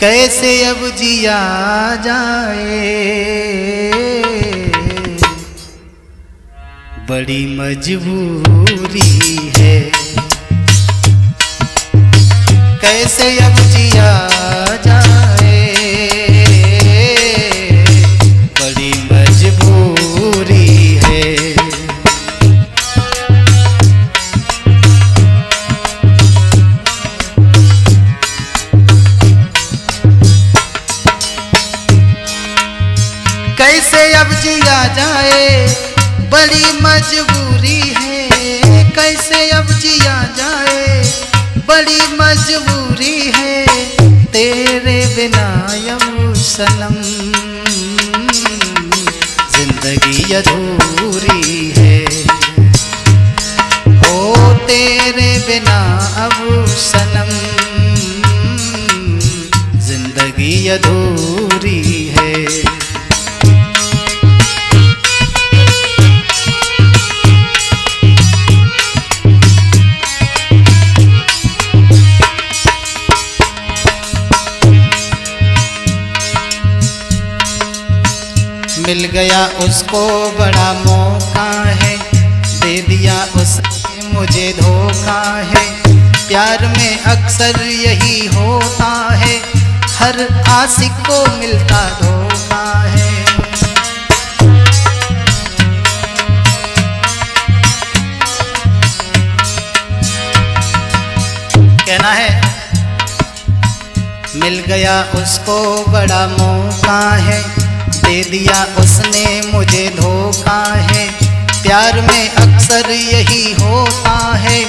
कैसे अब जिया जाए? बड़ी मजबूरी है। कैसे अब जिया अब जिया जाए, बड़ी मजबूरी है। कैसे अब जिया जाए, बड़ी मजबूरी है। तेरे बिना सनम ज़िंदगी अधूरी है। ओ तेरे बिना अब सनम ज़िंदगी अधूरी मिल गया उसको बड़ा मौका है। दे दिया उसने मुझे धोखा है। प्यार में अक्सर यही होता है। हर आशिक को मिलता धोखा है। कहना है, मिल गया उसको बड़ा मौका है। दे दिया उसने मुझे धोखा है। प्यार में अक्सर यही होता है।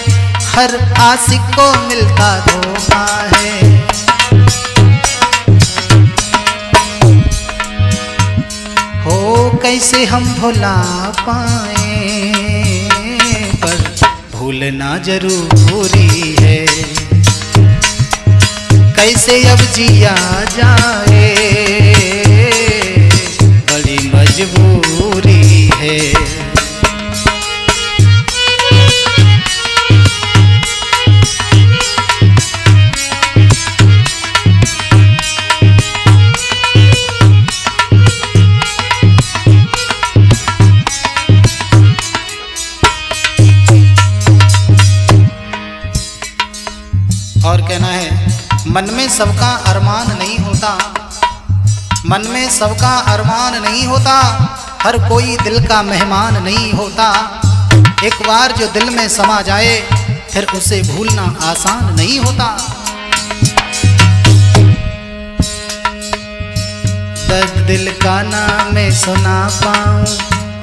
हर आशिक को मिलता धोखा है। हो कैसे हम भुला पाए, पर भूलना ज़रूरी है। कैसे अब जिया जाए मजबूरी है। और कहना है मन में सबका अरमान नहीं होता। मन में सबका अरमान नहीं होता, हर कोई दिल का मेहमान नहीं होता। एक बार जो दिल में समा जाए, फिर उसे भूलना आसान नहीं होता। दर्द दिल का ना मैं सुना पाऊँ,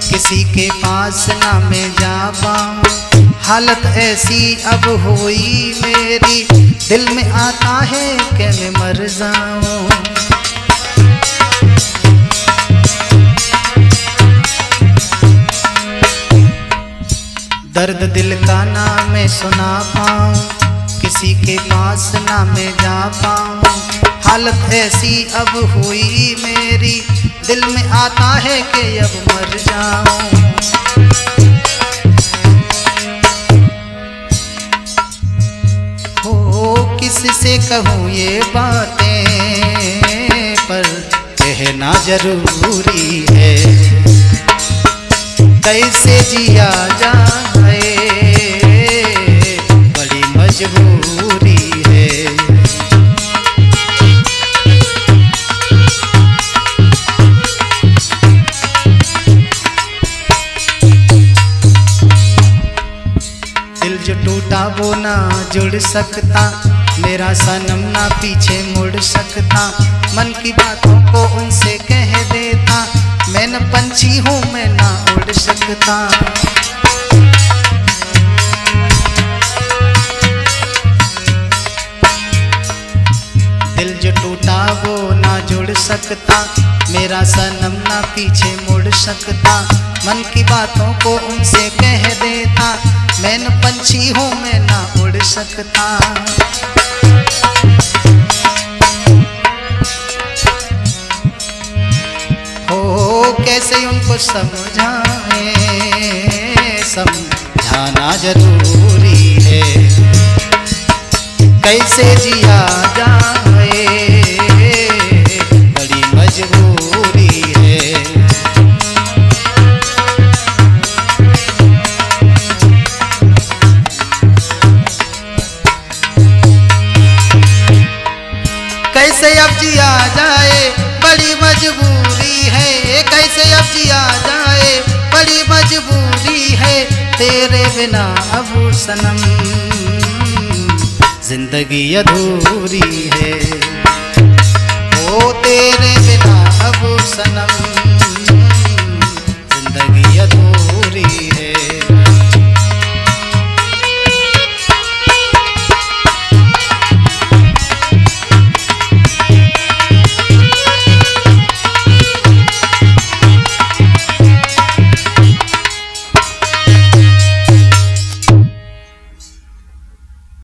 किसी के पास ना मैं जा पाऊँ। हालत ऐसी अब हुई मेरी, दिल में आता है कि मैं मर जाऊँ। दर्द दिल का ना मैं सुना पाऊँ, किसी के पास ना मैं जा पाऊँ। हालत ऐसी अब हुई मेरी, दिल में आता है कि अब मर जाऊँ। हो किससे कहूँ ये बातें, पर कहना ज़रूरी है। कैसे जिया जाए टूटा वो ना जुड़ सकता। मेरा सनम ना पीछे मुड़ सकता। मन की बातों को उनसे कह देता। मैं न पंछी हूँ, मैं ना उड़ सकता। दिल जो टूटा वो ना जुड़ सकता। मेरा सनम ना पीछे मुड़ सकता। मन की बातों को उनसे कह देता। मैं न पंछी हूँ, मैं ना उड़ सकता। हो, कैसे उनको समझाए? समझाना ज़रूरी है। कैसे जिया जाए? अब जिया जाए? बड़ी मजबूरी है। कैसे अब जिया जाए? बड़ी मजबूरी है। तेरे बिना अब सनम। ज़िंदगी अधूरी है। ओ तेरे बिना अब सनम।